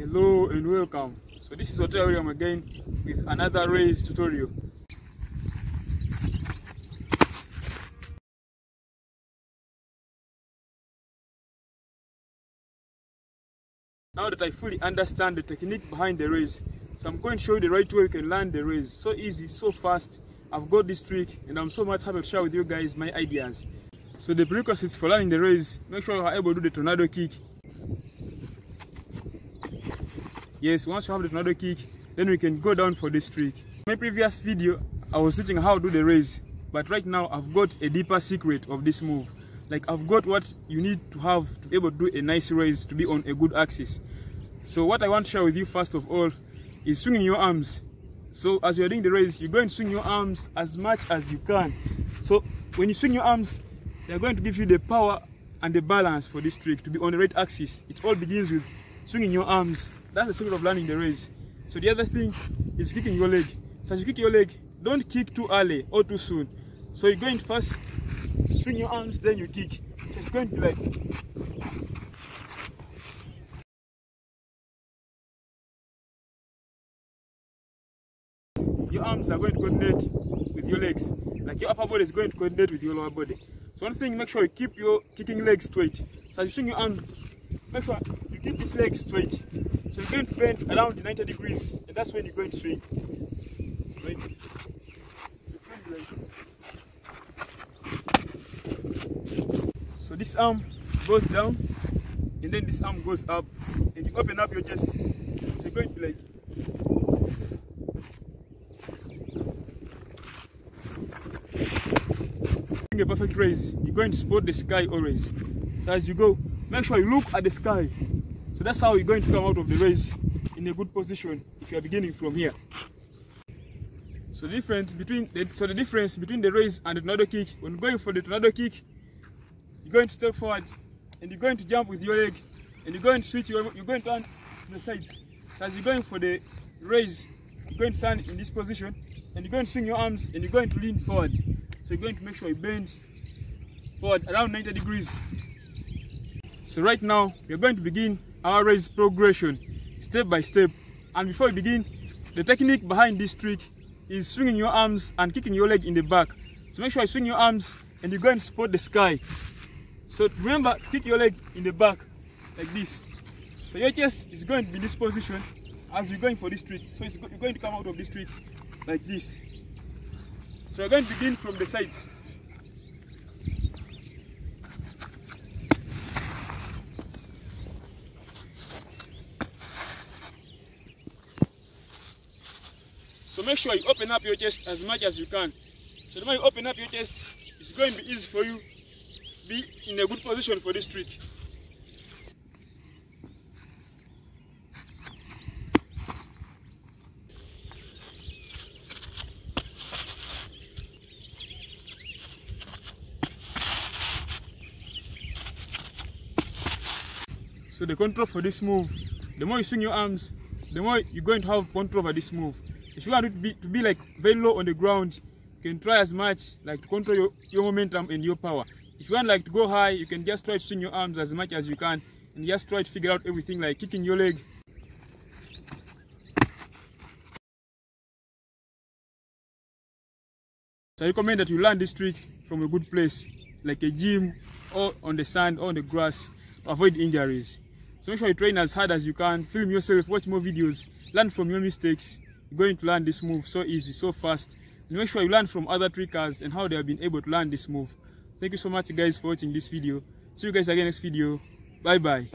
hello and welcome. So this is Hotel William again with another raiz tutorial. Now that I fully understand the technique behind the raiz so I'm going to show you the right way you can learn the raiz. So easy so fast. I've got this trick and I'm so much happy to share with you guys my ideas. So the prerequisites for learning the raiz make sure you are able to do the tornado kick yes once you have the tornado kick then we can go down for this trick. In my previous video i was teaching how to do the raiz but right now i've got a deeper secret of this move. Like i've got what you need to have to be able to do a nice raiz to be on a good axis. So what i want to share with you first of all is swinging your arms. So as you're doing the raiz you're going to swing your arms as much as you can. So when you swing your arms they're going to give you the power and the balance for this trick to be on the right axis. It all begins with swinging your arms that's the secret of learning the raiz. So the other thing is kicking your leg. So as you kick your leg, don't kick too early or too soon. So you're going first swing your arms, then you kick. It's going to be like your arms are going to coordinate with your legs. Like your upper body is going to coordinate with your lower body. So one thing, make sure you keep your kicking legs straight. So you swing your arms, make sure you keep these legs straight. So you're going to bend around 90 degrees, and that's when you're going to swing. Right? So this arm goes down, and then this arm goes up, and you open up your chest. So you're going to be like a perfect raiz, you're going to spot the sky always. So as you go, make sure you look at the sky. So that's how you're going to come out of the raiz in a good position if you are beginning from here. So the difference between the, so the difference between the raiz and the tornado kick, when going for the tornado kick, you're going to step forward and you're going to jump with your leg and you're going to switch your, you're going to turn to the sides. So as you're going for the raiz, you're going to stand in this position and you're going to swing your arms and you're going to lean forward. So you're going to make sure you bend forward around 90 degrees. So right now, we're going to begin our raiz progression step by step. And before we begin, the technique behind this trick is swinging your arms and kicking your leg in the back. So make sure you swing your arms and you go and support the sky. So remember, kick your leg in the back like this. So your chest is going to be in this position as you're going for this trick. So you're going to come out of this trick like this. So we're going to begin from the sides. So make sure you open up your chest as much as you can. So the more you open up your chest, it's going to be easy for you be in a good position for this trick. So the control for this move, the more you swing your arms, the more you're going to have control over this move. If you want to be, to be like very low on the ground, you can try as much like to control your, your momentum and your power. If you want like to go high, you can just try to swing your arms as much as you can and just try to figure out everything like kicking your leg. So I recommend that you learn this trick from a good place, like a gym or on the sand or on the grass to avoid injuries. So make sure you train as hard as you can, film yourself, watch more videos, learn from your mistakes. Going to learn this move so easy, so fast. And make sure you learn from other trickers and how they have been able to learn this move. Thank you so much guys for watching this video. See you guys again next video. Bye bye.